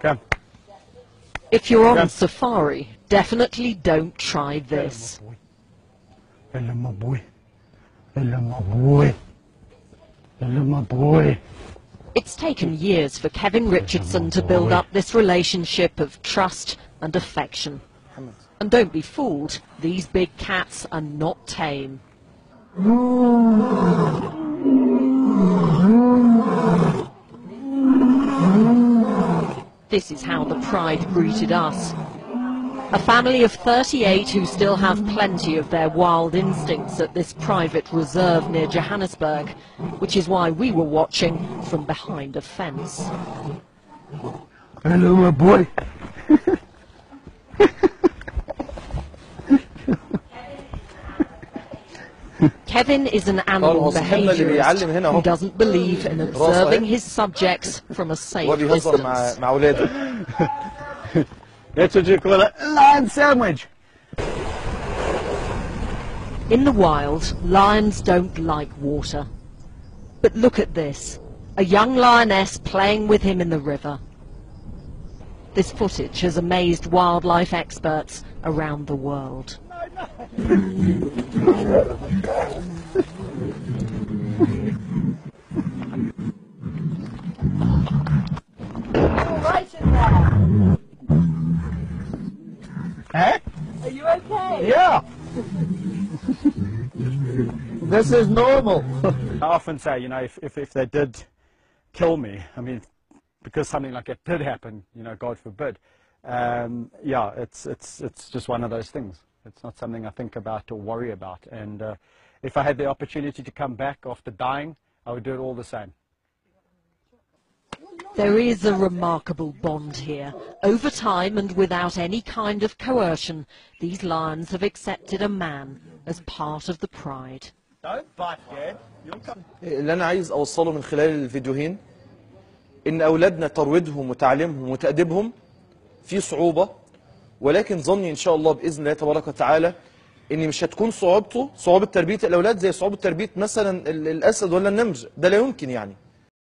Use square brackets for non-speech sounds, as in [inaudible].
Come. If you're on Yeah. safari, definitely don't try this. Hello, my boy. Hello, my boy. Hello, my boy. It's taken years for Kevin Richardson to build up this relationship of trust and affection. And don't be fooled, these big cats are not tame. [laughs] This is how the pride greeted us. A family of 38 who still have plenty of their wild instincts at this private reserve near Johannesburg, which is why we were watching from behind a fence. Hello, my boy. Kevin is an animal behaviorist who doesn't believe in observing his subjects from a safe distance. [laughs] That's what you call a lion sandwich. In the wild, lions don't like water. But look at this. A young lioness playing with him in the river. This footage has amazed wildlife experts around the world. [laughs] Eh? Are you okay? Yeah. this is normal. I often say, you know, if, if, if they did kill me, I mean, because something like that did happen, you know, God forbid, um, yeah, it's, it's, it's just one of those things. It's not something I think about or worry about. And uh, if I had the opportunity to come back after dying, I would do it all the same. There is a remarkable bond here. Over time and without any kind of coercion, these lions have accepted a man as part of the pride. اللي أنا عايز أوصله من خلال الفيديوهين إن أولادنا ترويضهم وتعليمهم وتأديبهم في صعوبة ولكن ظني إن شاء الله بإذن الله تبارك وتعالى ان مش هتكون صعوبته صعوبة تربية الأولاد زي صعوبة تربية مثلا ال- الأسد ولا النمر ده لا يمكن يعني